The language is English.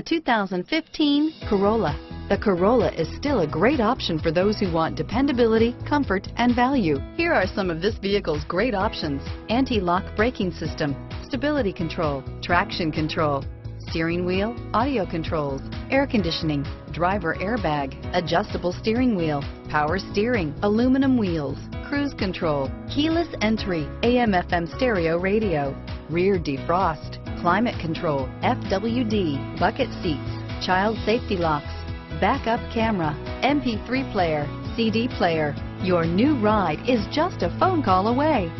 The 2015 Corolla. The Corolla is still a great option for those who want dependability, comfort, and value. Here are some of this vehicle's great options. Anti-lock braking system, stability control, traction control, steering wheel, audio controls, air conditioning, driver airbag, adjustable steering wheel, power steering, aluminum wheels, cruise control, keyless entry, AM FM stereo radio, rear defrost, climate control, FWD, bucket seats, child safety locks, backup camera, MP3 player, CD player. Your new ride is just a phone call away.